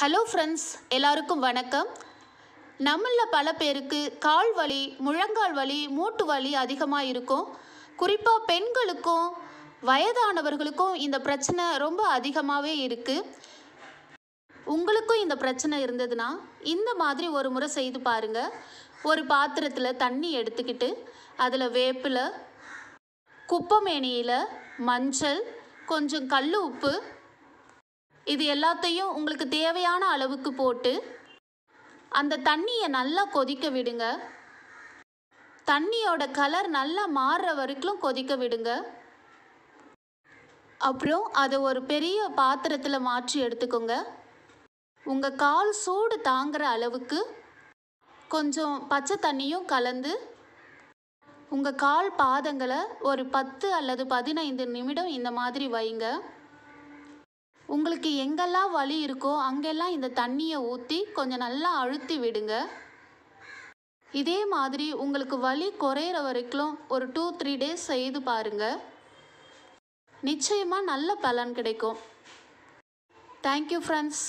Hello friends எல்லாருக்கும் வணக்கம். நம்மளில் பல பேருக்கு கால் வலி முழங்கால் வலி மூட்டு வலி அதிகமாக இருக்கும். குறிப்பாக பெண்களுக்கும் வயதானவர்களுக்கும் இந்த பிரச்சனை ரொம்ப அதிகமாகவே இருக்குது உங்களுக்கும் இந்த பிரச்சனை இருந்ததுன்னா இந்த மாதிரி ஒரு முறை செய்து பாருங்கள் ஒரு பாத்திரத்தில் தண்ணி எடுத்துக்கிட்டு அதில் வேப்பில் குப்பமேனியில் மஞ்சள் கொஞ்சம் கல் உப்பு இது எல்லாத்தையும் உங்களுக்கு தேவையான அளவுக்கு போட்டு அந்த தண்ணியை நல்லா கொதிக்க விடுங்க. தண்ணியோட கலர் நல்லா மாறுற வரைக்கும் கொதிக்க விடுங்க. அப்புறம் அதை ஒரு பெரிய பாத்திரத்தில் மாற்றி எடுத்துக்கோங்க. உங்கள் கால் சூடு தாங்குற அளவுக்கு கொஞ்சம் பச்சை தண்ணியும் கலந்து உங்கள் கால் பாதங்களை ஒரு பத்து அல்லது பதினைந்து நிமிடம் இந்த மாதிரி வைங்க. உங்களுக்கு எங்கெல்லாம் வலி இருக்கோ அங்கெல்லாம் இந்த தண்ணியை ஊற்றி கொஞ்சம் நல்லா அழுத்தி விடுங்க. இதே மாதிரி உங்களுக்கு வலி குறையிற வரைக்கும் ஒரு டூ த்ரீ டேஸ் செய்து பாருங்க. நிச்சயமாக நல்ல பலன் கிடைக்கும். Thank you friends